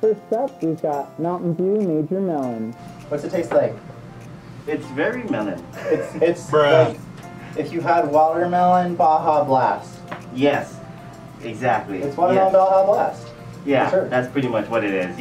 First up, we've got Mountain Dew Major Melon. What's it taste like? It's very melon. It's it's like if you had watermelon Baja Blast. Yes, exactly. It's watermelon Yes. Baja Blast. Yeah, sure. that's pretty much what it is.